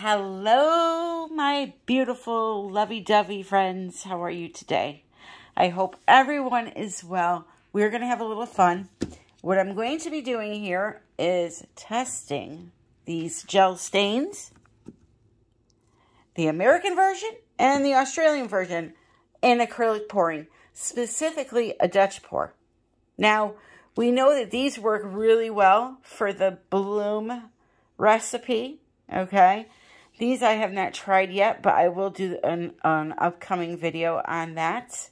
Hello, my beautiful, lovey dovey friends. How are you today? I hope everyone is well. We're going to have a little fun. What I'm going to be doing here is testing these gel stains, the American version and the Australian version in acrylic pouring, specifically a Dutch pour. Now, we know that these work really well for the bloom recipe, okay? These I have not tried yet, but I will do an, an upcoming video on that.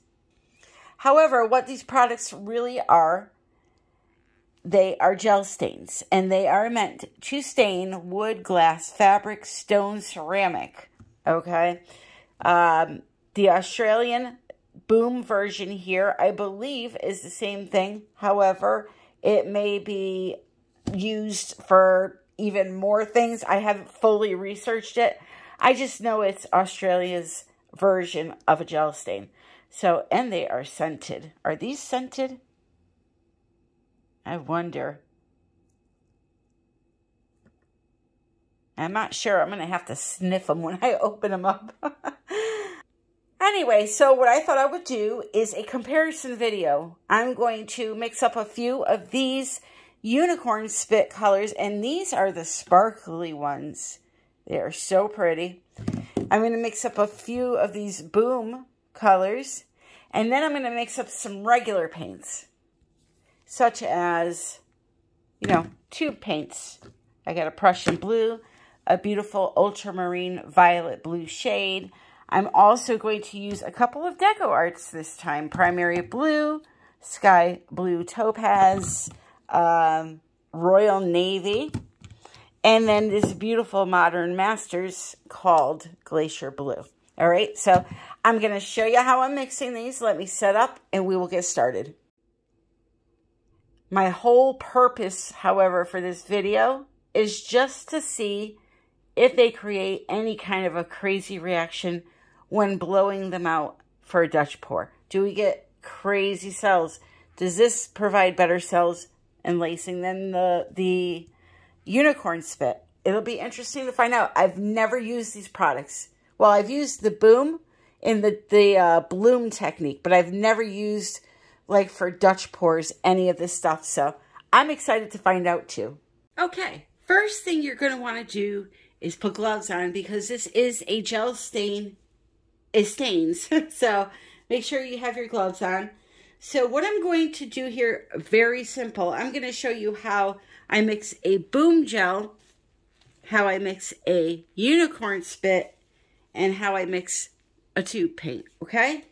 However, what these products really are, they are gel stains, and they are meant to stain wood, glass, fabric, stone, ceramic, okay? Um, the Australian boom version here, I believe, is the same thing. However, it may be used for even more things. I haven't fully researched it. I just know it's Australia's version of a gel stain. So, and they are scented. Are these scented? I wonder. I'm not sure. I'm going to have to sniff them when I open them up. anyway, so what I thought I would do is a comparison video. I'm going to mix up a few of these unicorn spit colors, and these are the sparkly ones. They are so pretty. I'm going to mix up a few of these boom colors, and then I'm going to mix up some regular paints, such as, you know, tube paints. I got a Prussian blue, a beautiful ultramarine violet blue shade. I'm also going to use a couple of deco arts this time. Primary blue, sky blue topaz, um, Royal Navy, and then this beautiful Modern Masters called Glacier Blue. All right, so I'm going to show you how I'm mixing these. Let me set up and we will get started. My whole purpose, however, for this video is just to see if they create any kind of a crazy reaction when blowing them out for a Dutch pour. Do we get crazy cells? Does this provide better cells and lacing than the, the unicorn spit. It'll be interesting to find out. I've never used these products. Well, I've used the boom in the, the uh, bloom technique, but I've never used, like for Dutch pours, any of this stuff. So I'm excited to find out too. Okay, first thing you're going to want to do is put gloves on because this is a gel stain. It stains. so make sure you have your gloves on. So what I'm going to do here, very simple. I'm going to show you how I mix a boom gel, how I mix a unicorn spit, and how I mix a tube paint, okay?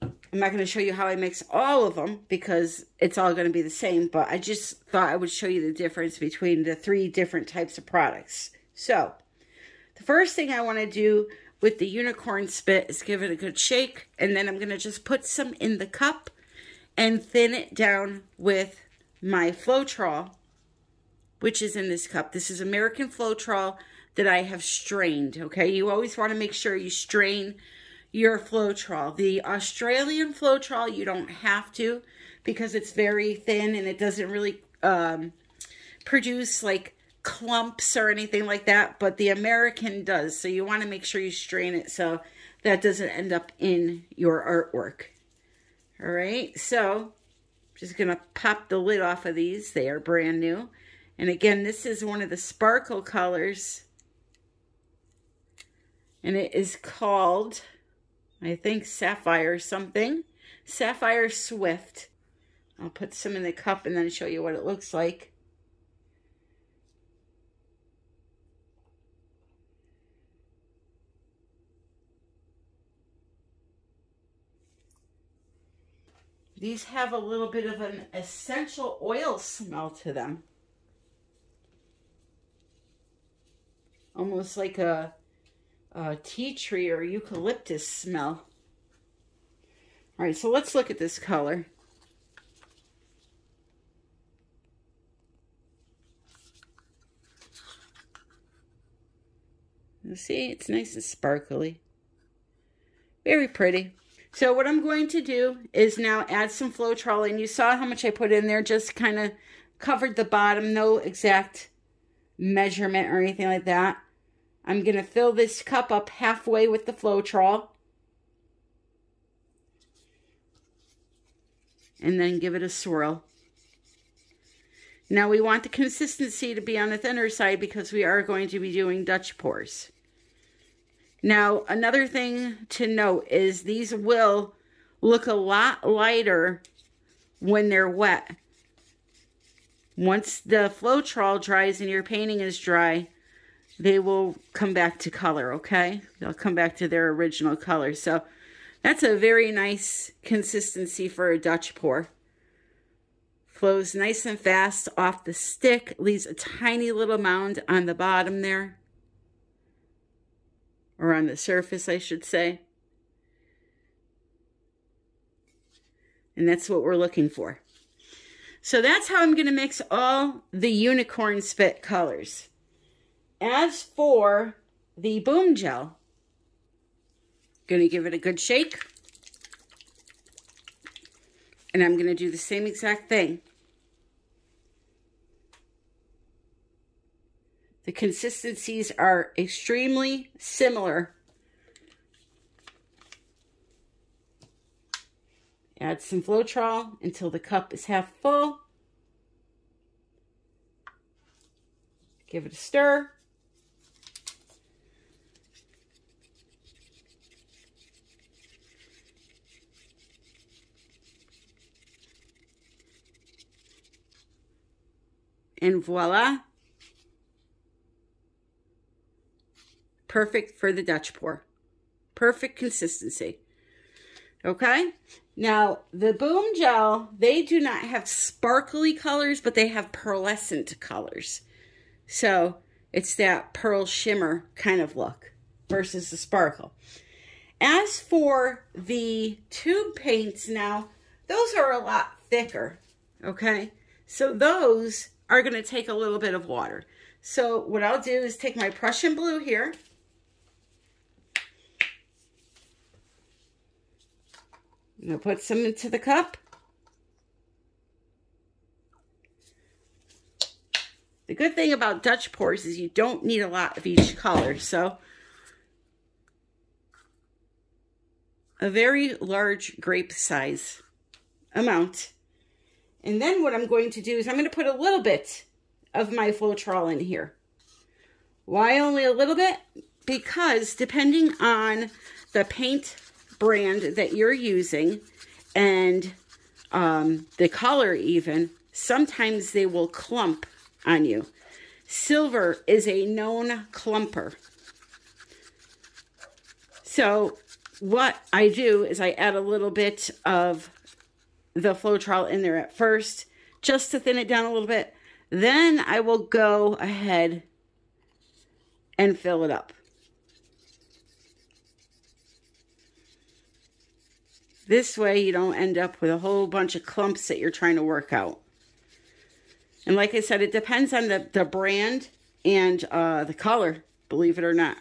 I'm not going to show you how I mix all of them because it's all going to be the same, but I just thought I would show you the difference between the three different types of products. So, the first thing I want to do with the unicorn spit is give it a good shake. And then I'm going to just put some in the cup and thin it down with my Floetrol, which is in this cup. This is American Floetrol that I have strained, okay? You always want to make sure you strain your Floetrol. The Australian Floetrol, you don't have to because it's very thin and it doesn't really um, produce like clumps or anything like that, but the American does. So you want to make sure you strain it so that doesn't end up in your artwork. All right, so just going to pop the lid off of these. They are brand new. And again, this is one of the sparkle colors. And it is called, I think, Sapphire something. Sapphire Swift. I'll put some in the cup and then show you what it looks like. These have a little bit of an essential oil smell to them. Almost like a, a tea tree or eucalyptus smell. All right, so let's look at this color. You see, it's nice and sparkly. Very pretty. So what I'm going to do is now add some Floetrol. And you saw how much I put in there. Just kind of covered the bottom. No exact measurement or anything like that. I'm going to fill this cup up halfway with the Floetrol. And then give it a swirl. Now we want the consistency to be on the thinner side because we are going to be doing Dutch pours. Now, another thing to note is these will look a lot lighter when they're wet. Once the Floetrol dries and your painting is dry, they will come back to color, okay? They'll come back to their original color. So that's a very nice consistency for a Dutch pour. Flows nice and fast off the stick, leaves a tiny little mound on the bottom there or on the surface, I should say. And that's what we're looking for. So that's how I'm going to mix all the unicorn spit colors. As for the boom gel, going to give it a good shake. And I'm going to do the same exact thing. The consistencies are extremely similar. Add some Floetrol until the cup is half full. Give it a stir. And voila, Perfect for the Dutch pour. Perfect consistency. Okay? Now, the Boom Gel, they do not have sparkly colors, but they have pearlescent colors. So, it's that pearl shimmer kind of look versus the sparkle. As for the tube paints now, those are a lot thicker, okay? So those are going to take a little bit of water. So what I'll do is take my Prussian blue here, I'm going to put some into the cup. The good thing about Dutch pours is you don't need a lot of each color. So a very large grape size amount. And then what I'm going to do is I'm going to put a little bit of my Floetrol in here. Why only a little bit? Because depending on the paint brand that you're using and um, the color even, sometimes they will clump on you. Silver is a known clumper. So what I do is I add a little bit of the Floetrol in there at first, just to thin it down a little bit. Then I will go ahead and fill it up. This way you don't end up with a whole bunch of clumps that you're trying to work out. And like I said, it depends on the, the brand and uh, the color, believe it or not.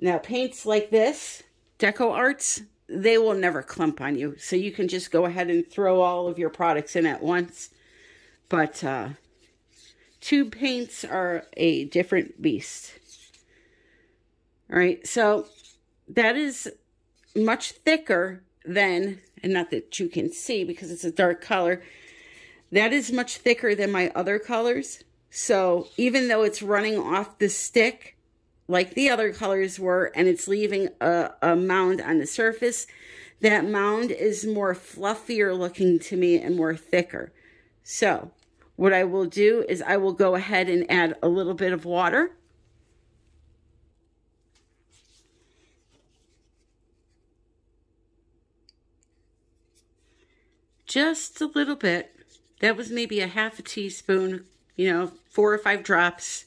Now, paints like this, Deco Arts, they will never clump on you. So you can just go ahead and throw all of your products in at once. But uh, tube paints are a different beast. All right, so that is much thicker than, and not that you can see because it's a dark color, that is much thicker than my other colors. So even though it's running off the stick like the other colors were and it's leaving a, a mound on the surface, that mound is more fluffier looking to me and more thicker. So what I will do is I will go ahead and add a little bit of water just a little bit. That was maybe a half a teaspoon, you know, four or five drops.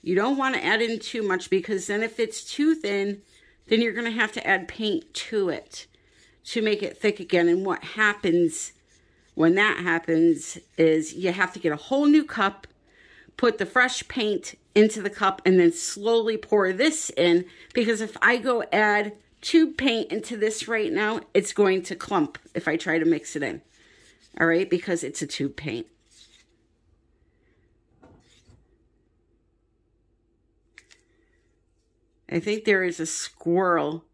You don't want to add in too much because then if it's too thin, then you're going to have to add paint to it to make it thick again. And what happens when that happens is you have to get a whole new cup, put the fresh paint into the cup, and then slowly pour this in. Because if I go add tube paint into this right now, it's going to clump if I try to mix it in. All right, because it's a tube paint. I think there is a squirrel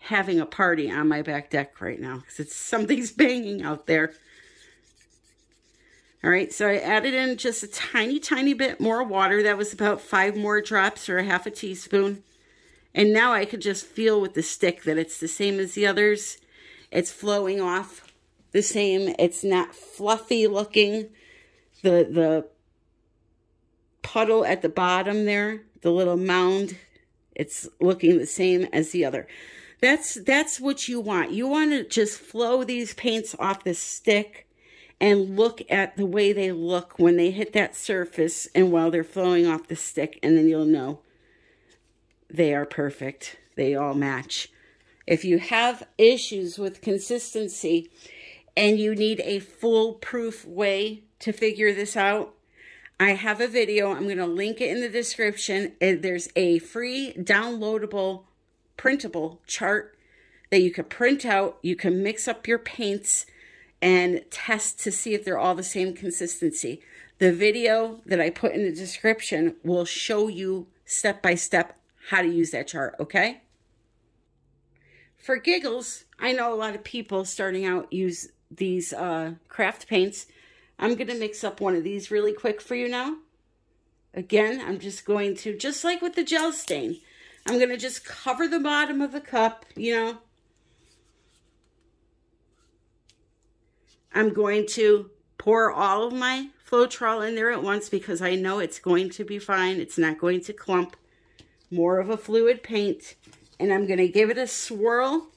having a party on my back deck right now because it's something's banging out there. All right, so I added in just a tiny, tiny bit more water. That was about five more drops or a half a teaspoon. And now I could just feel with the stick that it's the same as the others. It's flowing off the same. It's not fluffy looking. The, the puddle at the bottom there, the little mound, it's looking the same as the other. That's, that's what you want. You want to just flow these paints off the stick and look at the way they look when they hit that surface and while they're flowing off the stick and then you'll know they are perfect. They all match. If you have issues with consistency and you need a foolproof way to figure this out, I have a video. I'm going to link it in the description. There's a free downloadable printable chart that you can print out. You can mix up your paints and test to see if they're all the same consistency. The video that I put in the description will show you step by step how to use that chart, okay? For giggles, I know a lot of people starting out use these uh, craft paints. I'm going to mix up one of these really quick for you now. Again, I'm just going to, just like with the gel stain, I'm going to just cover the bottom of the cup, you know, I'm going to pour all of my Floetrol in there at once because I know it's going to be fine. It's not going to clump. More of a fluid paint. And I'm going to give it a swirl.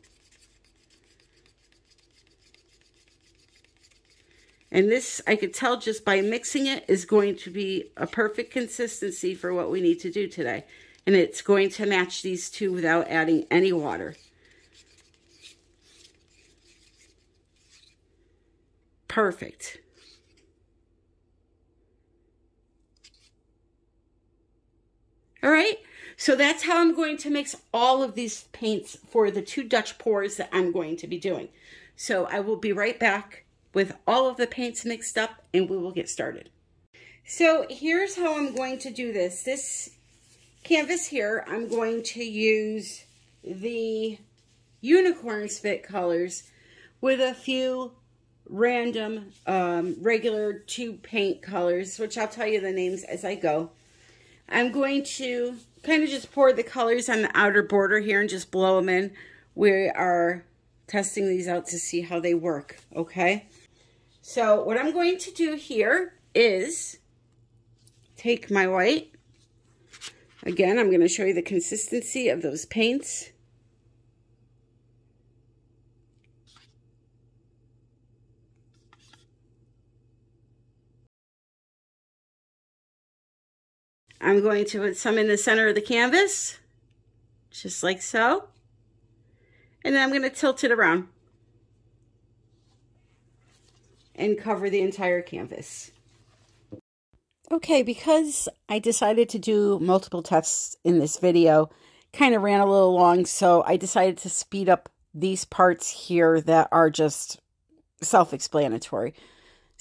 And this, I could tell just by mixing it, is going to be a perfect consistency for what we need to do today. And it's going to match these two without adding any water. perfect. All right, so that's how I'm going to mix all of these paints for the two Dutch pours that I'm going to be doing. So I will be right back with all of the paints mixed up and we will get started. So here's how I'm going to do this. This canvas here, I'm going to use the unicorn spit colors with a few random um, regular tube paint colors, which I'll tell you the names as I go. I'm going to kind of just pour the colors on the outer border here and just blow them in. We are testing these out to see how they work, okay? So what I'm going to do here is take my white. Again, I'm going to show you the consistency of those paints. I'm going to put some in the center of the canvas, just like so. And then I'm going to tilt it around and cover the entire canvas. Okay, because I decided to do multiple tests in this video, kind of ran a little long, so I decided to speed up these parts here that are just self-explanatory.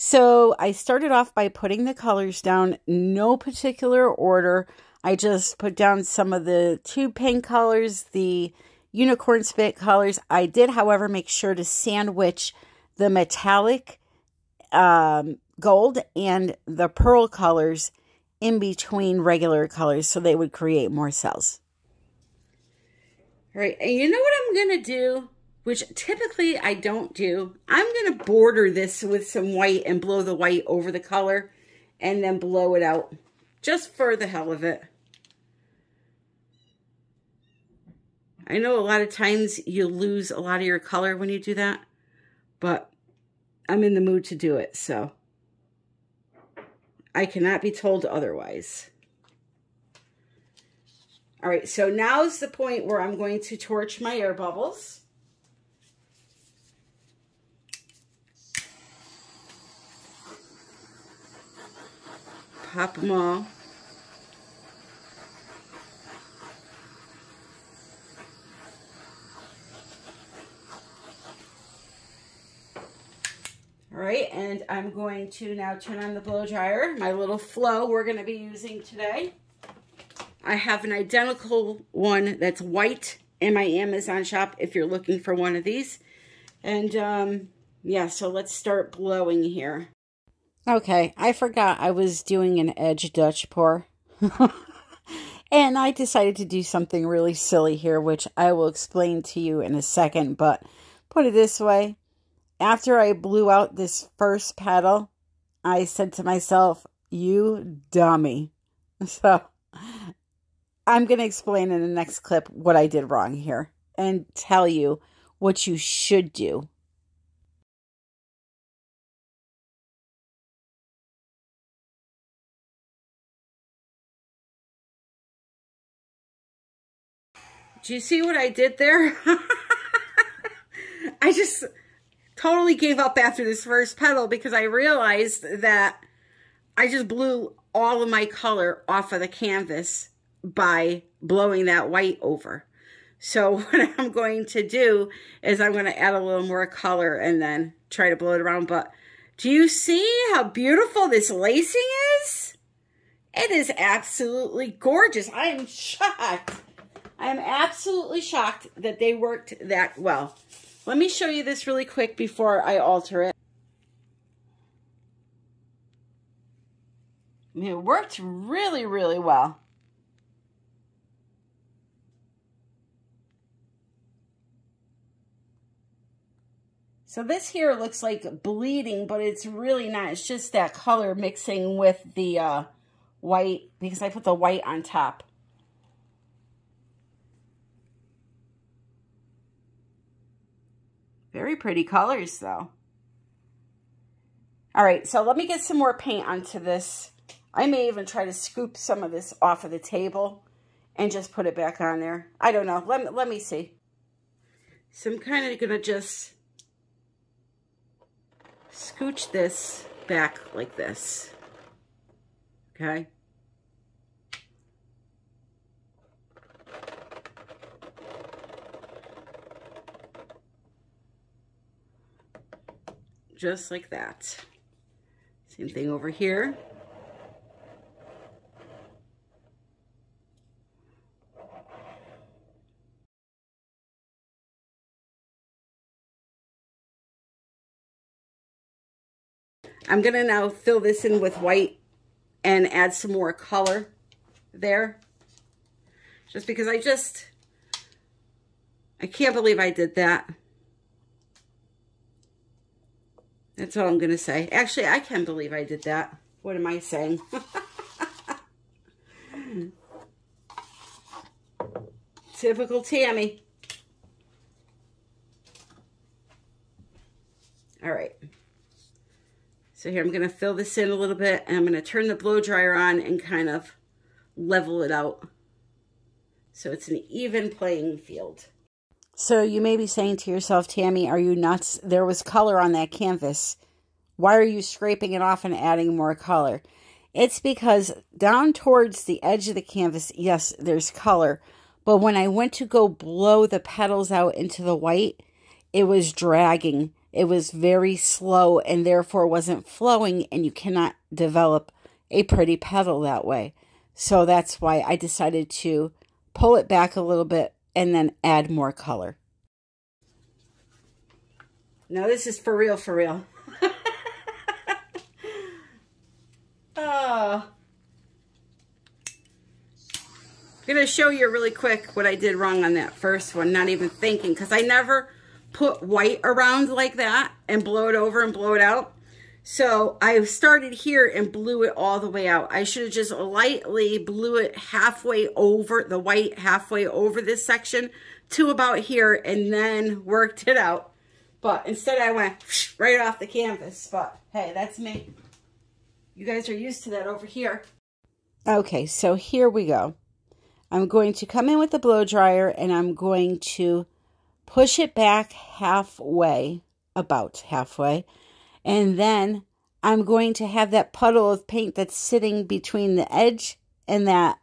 So I started off by putting the colors down, no particular order. I just put down some of the tube paint colors, the unicorn spit colors. I did, however, make sure to sandwich the metallic um, gold and the pearl colors in between regular colors so they would create more cells. All right, and you know what I'm going to do? Which typically I don't do. I'm going to border this with some white and blow the white over the color and then blow it out just for the hell of it. I know a lot of times you lose a lot of your color when you do that, but I'm in the mood to do it, so I cannot be told otherwise. All right, so now's the point where I'm going to torch my air bubbles. Pop them all. All right, and I'm going to now turn on the blow dryer, my little flow we're going to be using today. I have an identical one that's white in my Amazon shop if you're looking for one of these. And um, yeah, so let's start blowing here. Okay, I forgot I was doing an edge Dutch pour. and I decided to do something really silly here, which I will explain to you in a second. But put it this way, after I blew out this first petal, I said to myself, you dummy. So I'm going to explain in the next clip what I did wrong here and tell you what you should do. Do you see what I did there? I just totally gave up after this first petal because I realized that I just blew all of my color off of the canvas by blowing that white over. So what I'm going to do is I'm going to add a little more color and then try to blow it around. But do you see how beautiful this lacing is? It is absolutely gorgeous. I am shocked. I am absolutely shocked that they worked that well. Let me show you this really quick before I alter it. it worked really, really well. So this here looks like bleeding, but it's really not. It's just that color mixing with the uh, white because I put the white on top. Very pretty colors though. All right, so let me get some more paint onto this. I may even try to scoop some of this off of the table and just put it back on there. I don't know. Let me, let me see. So I'm kind of going to just scooch this back like this. Okay. Just like that. Same thing over here. I'm to now fill this in with white and add some more color there. Just because I just, I can't believe I did that. That's all I'm going to say. Actually, I can't believe I did that. What am I saying? Typical Tammy. All right. So here I'm going to fill this in a little bit and I'm going to turn the blow dryer on and kind of level it out. So it's an even playing field. So you may be saying to yourself, Tammy, are you nuts? There was color on that canvas. Why are you scraping it off and adding more color? It's because down towards the edge of the canvas, yes, there's color. But when I went to go blow the petals out into the white, it was dragging it was very slow and therefore wasn't flowing, and you cannot develop a pretty petal that way. So that's why I decided to pull it back a little bit and then add more color. Now this is for real, for real. oh. I'm going to show you really quick what I did wrong on that first one, not even thinking, because I never put white around like that and blow it over and blow it out. So I started here and blew it all the way out. I should have just lightly blew it halfway over, the white halfway over this section to about here and then worked it out. But instead I went right off the canvas. But hey, that's me. You guys are used to that over here. Okay, so here we go. I'm going to come in with the blow dryer and I'm going to push it back halfway, about halfway, and then I'm going to have that puddle of paint that's sitting between the edge and that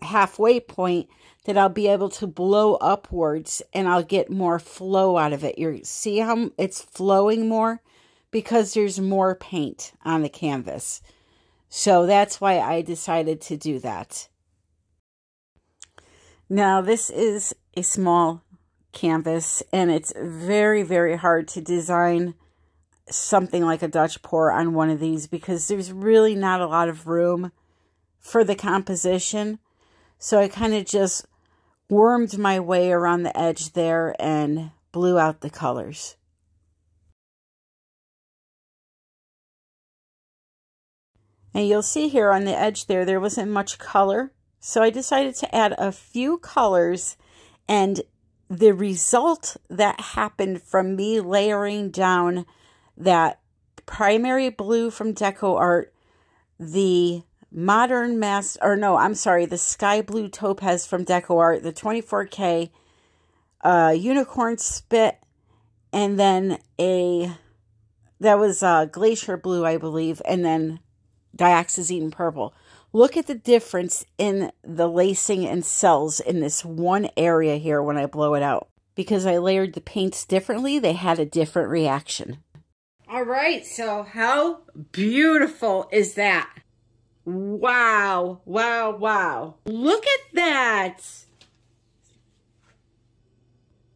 halfway point that I'll be able to blow upwards and I'll get more flow out of it. You see how it's flowing more? Because there's more paint on the canvas. So that's why I decided to do that. Now, this is a small canvas, and it's very, very hard to design something like a Dutch pour on one of these because there's really not a lot of room for the composition. So I kind of just wormed my way around the edge there and blew out the colors. And you'll see here on the edge there, there wasn't much color. So I decided to add a few colors and the result that happened from me layering down that primary blue from Deco Art, the modern mass, or no, I'm sorry, the sky blue topaz from Deco Art, the 24K, uh, unicorn spit, and then a, that was uh, glacier blue, I believe, and then dioxazine purple. Look at the difference in the lacing and cells in this one area here when I blow it out. Because I layered the paints differently, they had a different reaction. All right, so how beautiful is that? Wow, wow, wow. Look at that.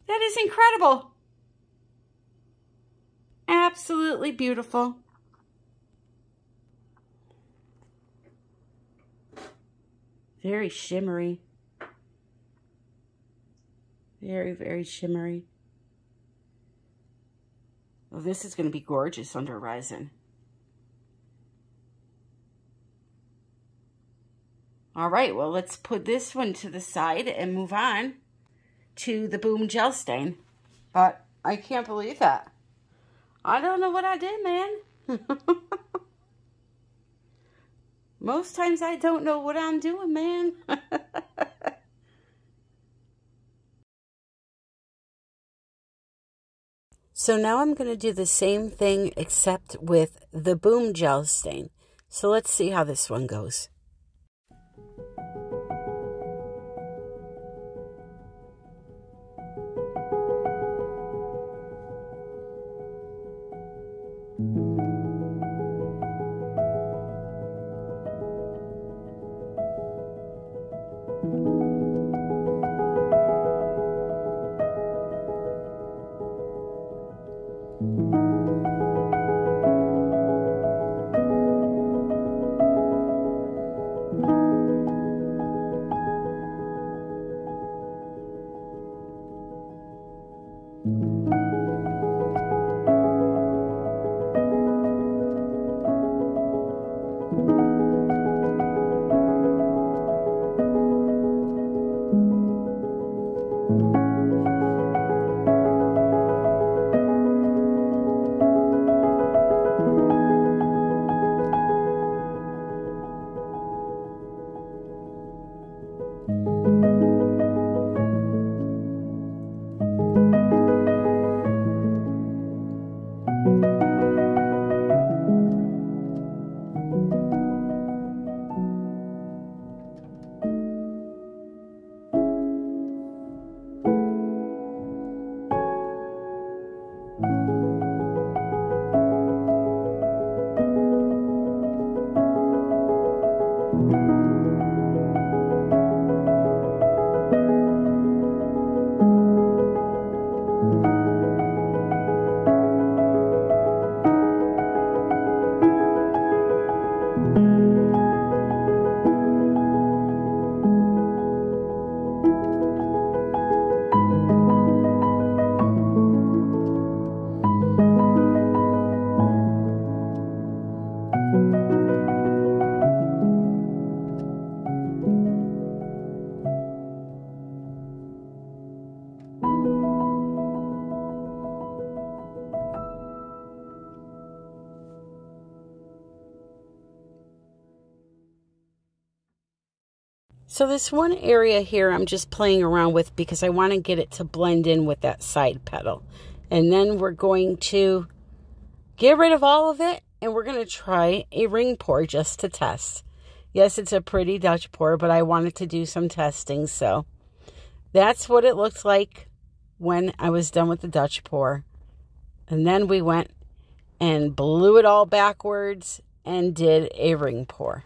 That is incredible. Absolutely beautiful. Very shimmery. Very, very shimmery. This is going to be gorgeous under resin. All right, well, let's put this one to the side and move on to the Boom Gel Stain. But I can't believe that. I don't know what I did, man. Most times I don't know what I'm doing, man. So now I'm going to do the same thing except with the Boom Gel Stain. So let's see how this one goes. So this one area here I'm just playing around with because I want to get it to blend in with that side petal. And then we're going to get rid of all of it and we're going to try a ring pour just to test. Yes, it's a pretty Dutch pour, but I wanted to do some testing. So that's what it looked like when I was done with the Dutch pour. And then we went and blew it all backwards and did a ring pour.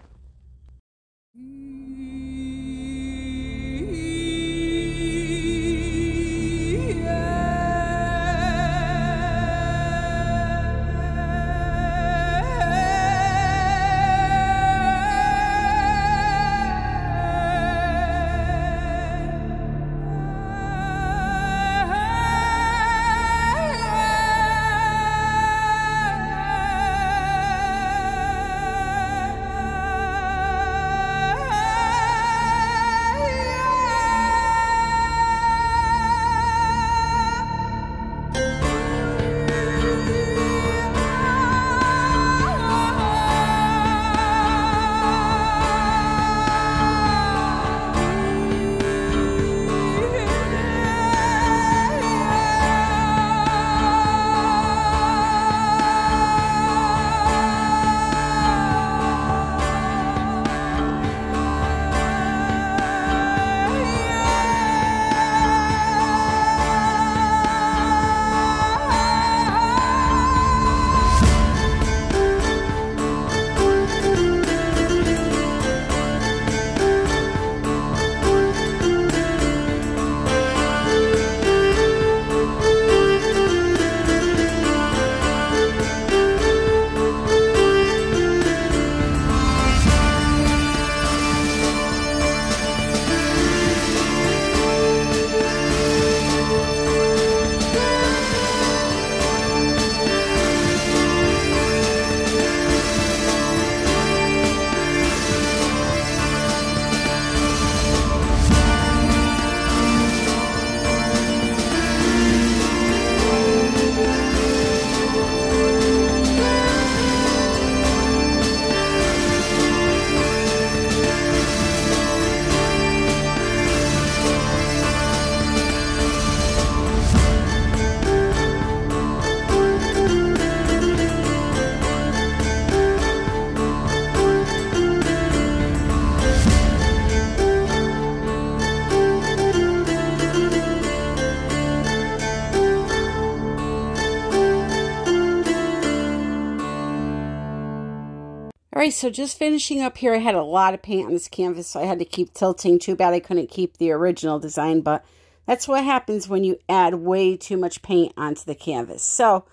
Right, so just finishing up here, I had a lot of paint on this canvas, so I had to keep tilting. Too bad I couldn't keep the original design, but that's what happens when you add way too much paint onto the canvas. So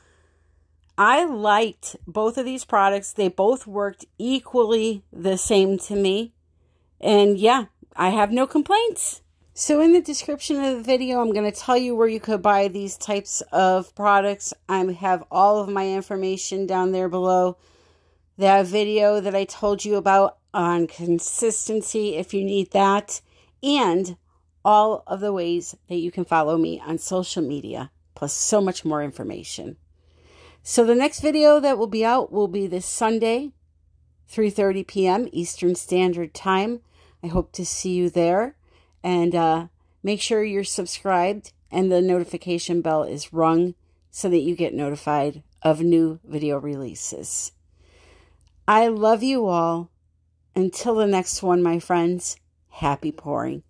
I liked both of these products. They both worked equally the same to me. And yeah, I have no complaints. So in the description of the video, I'm going to tell you where you could buy these types of products. I have all of my information down there below. That video that I told you about on consistency, if you need that. And all of the ways that you can follow me on social media, plus so much more information. So the next video that will be out will be this Sunday, 3.30 p.m. Eastern Standard Time. I hope to see you there. And uh, make sure you're subscribed and the notification bell is rung so that you get notified of new video releases. I love you all. Until the next one, my friends, happy pouring.